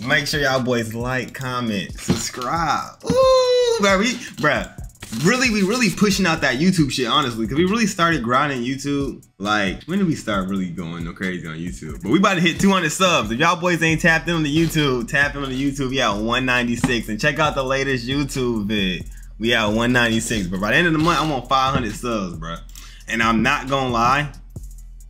Make sure y'all boys like, comment, subscribe. Ooh, bro, we. Really, we really pushing out that YouTube shit, honestly, because we really started grinding YouTube. Like, when did we start really going no crazy on YouTube? But we about to hit 200 subs. If y'all boys ain't tapped in on the YouTube, tap in on the YouTube. We at 196. And check out the latest YouTube vid. We at 196. But by the end of the month, I want 500 subs, bro. And I'm not gonna lie,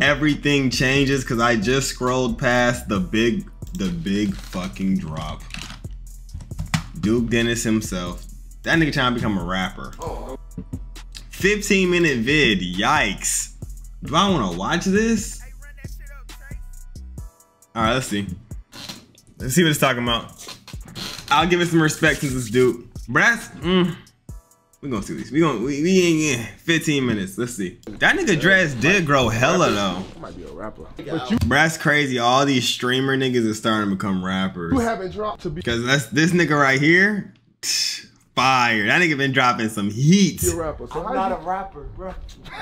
everything changes because I just scrolled past the big, the big fucking drop. Duke Dennis himself. That nigga trying to become a rapper. 15 minute vid, yikes. Do I wanna watch this? Alright, let's see. Let's see what it's talking about. I'll give it some respect since it's Duke. Brass, mm, we gonna see this. We gonna we, we ain't in 15 minutes. Let's see. That nigga dress did grow hella though. I might be a rapper. Brass crazy. All these streamer niggas is starting to become rappers. You haven't dropped to be Cause that's this nigga right here. Fire. That nigga been dropping some heat. You're a rapper. So I'm not you- a rapper, bro.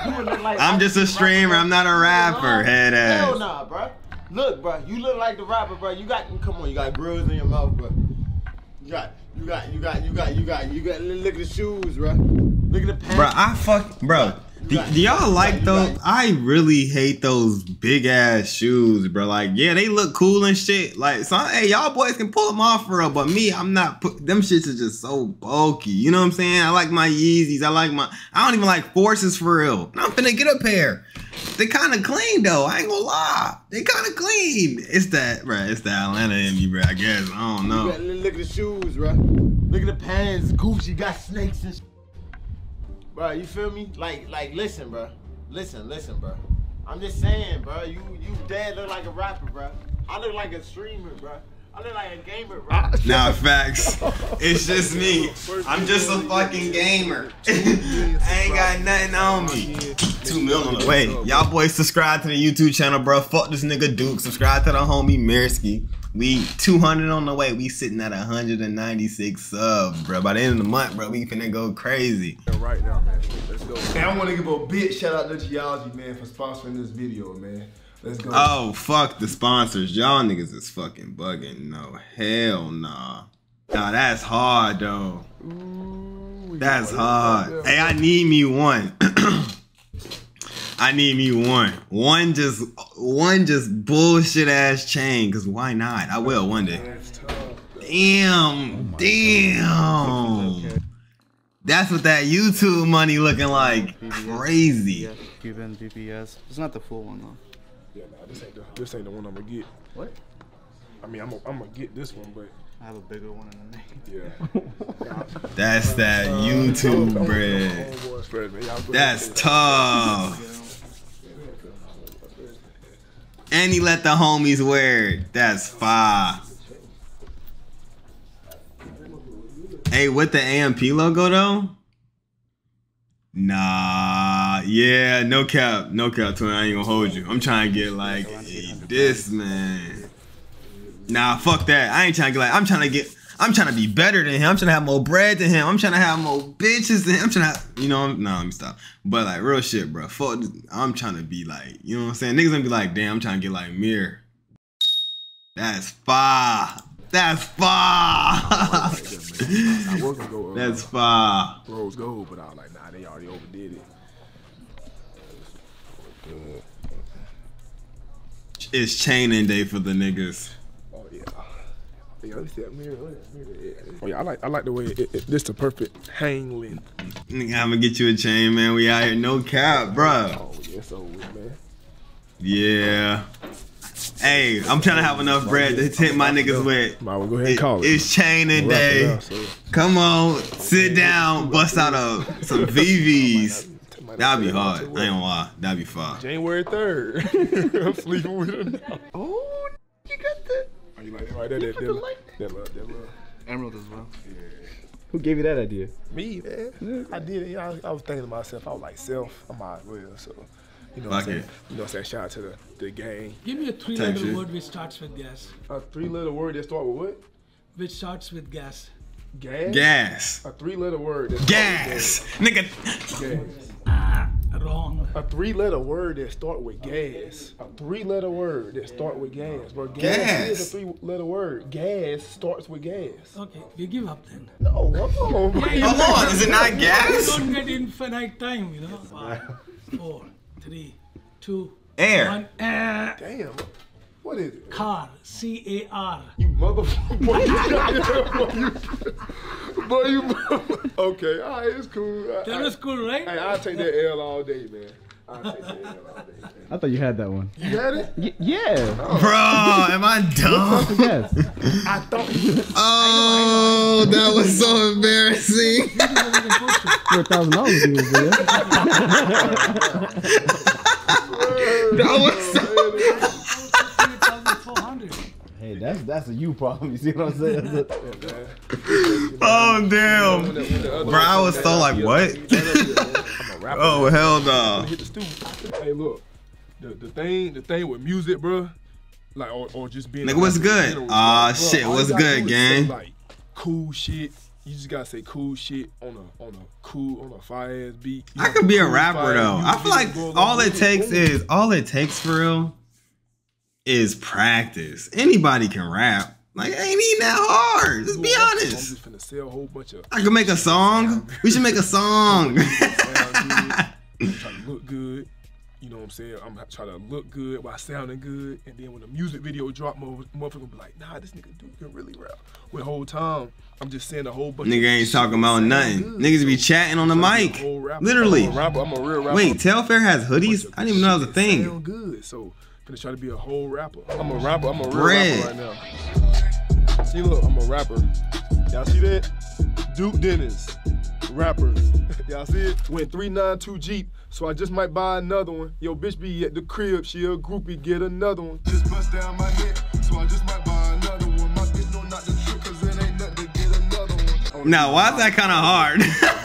You look like I'm just a streamer. I'm not a rapper. Head ass. Hell nah, bro. Look, bro, you look like the rapper, bro. You got come on, you got grills in your mouth, bro. You got, you got, you got, you got, you got, you got. Look at the shoes, bro. Look at the pants. Bro, I fuck, bro. Do, do y'all like those? I really hate those big ass shoes, bro. Like, yeah, they look cool and shit. Like, so hey, y'all boys can pull them off for real, but me, I'm not. Put, them shits are just so bulky. You know what I'm saying? I like my Yeezys. I like my. I don't even like Forces for real. I'm finna get a pair. They kind of clean though. I ain't gonna lie. They kind of clean. It's that, bro. It's the Atlanta in me, bro. I guess. I don't know. look at the shoes, bro. Look at the pants. Gucci got snakes and. Sh- bro, you feel me? Like, like, listen, bro. Listen, listen, bro. I'm just saying, bro. You, you dead look like a rapper, bro. I look like a streamer, bro. I look like a gamer, bro. Nah, facts. It's just me. I'm just a fucking gamer. I ain't got nothing on me. Two mil on the way. Y'all boys subscribe to the YouTube channel, bro. Fuck this nigga Duke. Subscribe to the homie Mirskii. We 200 on the way. We sitting at 196 subs, bro. By the end of the month, bro, we finna go crazy. right now, man. Let's go. And I want to give a big shout out to Geology, man, for sponsoring this video, man. Let's go. Oh, fuck the sponsors. Y'all niggas is fucking bugging. No, hell nah. Nah, that's hard, though. Ooh, That's hard. Hey, I need me one. I need me one. One just one just bullshit ass chain. Cause why not? I will one day. That's tough. Damn. Oh damn. That's what that YouTube money looking like. Crazy. Yeah, Cuban VVS. It's not the full one though. Yeah, nah, this ain't the this ain't the one I'm gonna get. What? I mean, I'm gonna, I'm gonna get this one, but I have a bigger one in the name. yeah. That's that uh, YouTube bread. Homeboys first, man. Y'all go That's tough. And he let the homies wear it. That's fire. Hey, with the AMP logo though? Nah, yeah, no cap, no cap, twin. I ain't gonna hold you. I'm trying to get like hey, this man. Nah, fuck that. I ain't trying to get like. I'm trying to get. I'm trying to be better than him. I'm trying to have more bread than him. I'm trying to have more bitches than him. I'm trying to, you know, I'm, nah, let me stop. But like real shit, bro. Fuck, I'm trying to be like, you know what I'm saying? Niggas gonna be like, damn, I'm trying to get like Mir. That's fire. That's fire. I was gonna go. Uh, That's fire. rose gold, but I was like, nah, they already overdid it. It's chaining day for the niggas. Yeah. Oh yeah, I like I like the way it, it, this the perfect hang length. Nigga, I'm gonna get you a chain, man. We out here, no cap, bro. Oh yeah, so man. Yeah. Hey, I'm trying to have enough bread to hit my niggas with. Might well go ahead and call it. it's chaining Wrap day. Come on, sit down, bust out a, some VVs. That'd be hard. I ain't gonna lie. That'd be fire. January third. I'm sleeping with her now. Oh, you got the. Oh, you like that right there? That, put that, the that, that, little- that little- Emerald as well. Who gave you that idea? Me, man. I did it. You know, I, I was thinking to myself, I was like, self, I might as well. So, you know what I'm saying? it. You know what I'm saying? Shout out to the, the gang. Give me a Type three-letter shit. word which starts with gas. A three letter word that starts with what? Which starts with gas. Gas? Gas. A three letter word that start Gas. Nigga. gas. Wrong. A three-letter word that start with gas. A three-letter word that start with gas. Bro, gas, Gas. is a three-letter word. Gas starts with gas. Okay, you give up then. No, hold on, bro. Hold on, is it not gas? You gas? don't get infinite time, you know. Five, four, three, two, Air. one. Eh, Damn. What is it? car. C A R. You motherfucker. Boy, you, boy, you, boy, you Okay, all right, it's cool. I, That was cool, Hey, right? I'll take that L all day, man. I'll take that L all day. Man. I thought you had that one. You had it? Y- yeah. Oh. Bro, am I dumb? Yes. I thought you Oh, that was so embarrassing. For a thousand dollars, he was there. That was so. Oh, 3,400. Hey, that's that's a you problem. You see what I'm saying? That's Oh damn. Bro, I was so like, what? oh hell no. hit. Hey, look, the, the thing, the thing with music, bro, like or, or just being. Nigga, what's good? Ah Aw, like, bro, shit, all you what's gotta good, do is say, gang? Like cool shit. You just gotta say cool shit on a on a cool on a fire ass beat. You I could be a rapper though. I feel like all it takes is all it takes for real is practice. Anybody can rap. Like it ain't even that hard. Just be I'm honest. just sell a whole bunch of I could make a song. We should make a song. try to look good. You know what I'm saying? I'm trying to look good while sounding good. And then when the music video drop, mo- motherfucker be like, nah, this nigga dude can really rap. With whole time, I'm just saying a whole bunch Nigga ain't talking about nothing. good. Niggas be chatting on the mic. Literally. I'm a rapper. I'm a real rapper. Wait, Telfar has hoodies? I didn't even know that was a thing. Sound good. So, finna try to be a whole rapper. I'm a rapper. I'm a real Bread. rapper right now. See, look, I'm a rapper. Y'all see that? Duke Dennis, rappers. Y'all see it? Went 392 Jeep, so I just might buy another one. Yo, bitch be at the crib, she a groupie, get another one. Just bust down my neck, so I just might buy another one. My bitch know not the trick, cause it ain't nothing to get another one. Now, why is that kind of hard?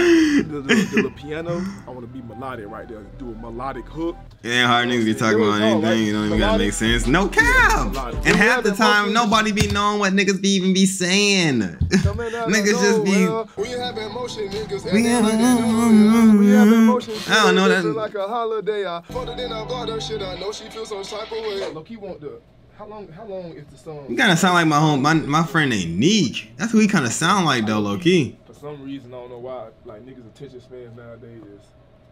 The, the, the, the piano, I wanna be melodic right there. Do a melodic hook. It ain't hard niggas be talking about anything. You don't even gotta make sense. No cap. And half the time, nobody be knowing what niggas be even be saying. niggas just be. We have emotion, niggas. We have- We have emotion. I don't know that- like a holiday. I put it in, I bought shit. I know she feels some type of way. Look, he want the. How long? How long is the song? You kind of sound like my home, my, my friend named Neek. That's who he kind of sound like though, low key. For some reason, I don't know why. Like niggas' attention spans nowadays is.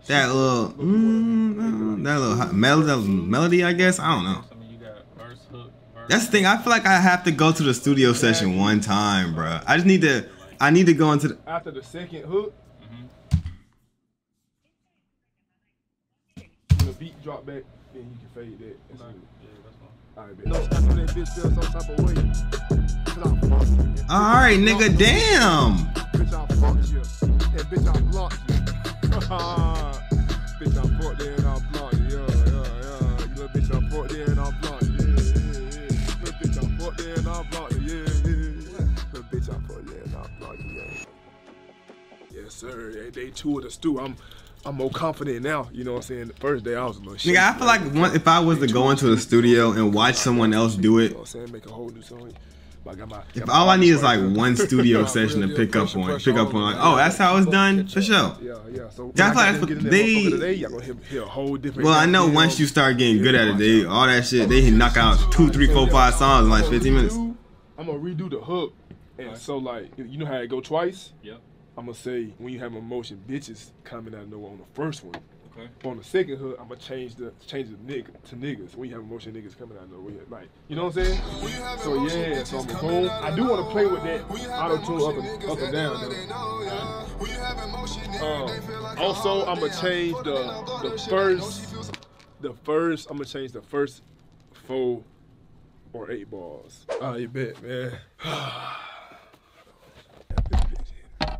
That little, mm, that little hot melody, melody, I guess. I don't know. I mean, you got verse, hook, verse. That's the thing. I feel like I have to go to the studio session one time, bro. I just need to. I need to go into. The, After the second hook, when the beat drop back, then you can fade that. All right, nigga. Damn. Bitch, I fucked you. And bitch, I blocked you. bitch, I fucked you and I blocked you. Yeah, yeah, yeah. You little bitch, I fucked you and I blocked you. Yeah, yeah, yeah. Little bitch, I fucked you and I blocked you. Yeah, yeah, yeah. Little bitch, I fucked you and I blocked you. Yeah. Yes, sir. Day two of the stew. I'm I'm more confident now. You know what I'm saying? The first day I was a little shaky. Nigga, I feel like one, if I was to go into the studio and watch someone else do You it, know what I'm saying? Make a whole new song. I got my, if got all I need is like one studio session to pick up on, pick up on, like, oh, that's how it's done for sure. Yeah, yeah. So That's like they- motherfucker today, y'all gonna hear, hear a whole different. Well, I know once you start getting good at it, they all that shit, they knock out two, three, four, five songs in like 15 minutes. I'm gonna redo the hook, and so like you know how it go twice. Yep. I'm gonna say when you have emotion, bitches coming out of nowhere on the first one. Okay. On the second hook, I'm gonna change the change the nigga to niggas. When you have emotion, niggas coming out of nowhere, like you know what I'm saying? So yeah, so I'm boom. I do want to play with that auto tune up and up and down though. Um, also, I'm gonna change the the first the first. I'm gonna change the first four or eight balls. Oh, you bet, man.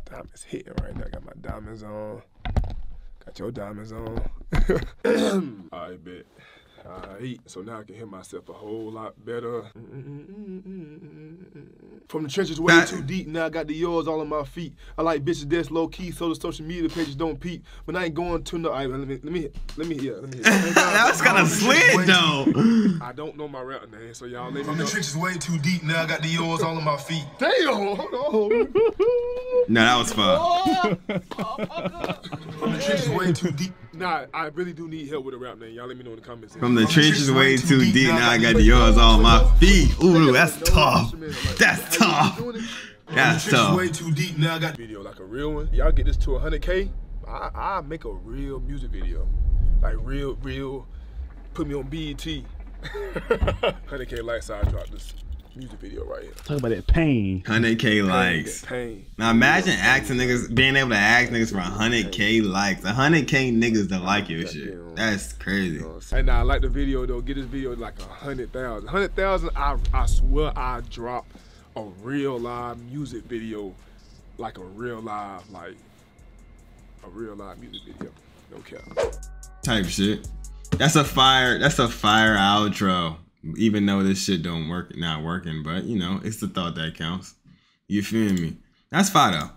diamonds hitting right now. I Got my diamonds on. Got your diamonds on. I bet. Alright, so now I can hear myself a whole lot better. From the trenches way too deep, now I got Dior's all on my feet. I like bitches that's low key, so the social media pages don't peep. But I ain't going to no. Alright, let me, let me, let me hear, let me hear. that was kind of slid though. I don't know my rap name, so y'all let me From the trenches way too deep, now I got Dior's all on my feet. Damn, hold on. No, that was fun. From the trenches way too deep. Nah, I really do need help with a rap name. Y'all let me know in the comments. From the trenches way too deep, now I got Dior's on my feet. Ooh, that's tough. That's tough. That's Shit's tough. way too deep. Now I got video like a real one. Y'all get this to 100k, I I make a real music video, like real real. Put me on BET. 100k likes. I drop this music video right here. Talk about that pain. 100k likes. Pain. Now imagine asking niggas, being able to ask niggas for 100k likes. 100k niggas that like your shit. That's crazy. And now I like the video though. Get this video like a hundred thousand. Hundred thousand. I I swear I drop a real live music video, like a real live like a real live music video. No cap. Type shit. That's a fire. That's a fire outro. Even though this shit don't work, not working, but you know, it's the thought that counts. You feel me? That's fire though.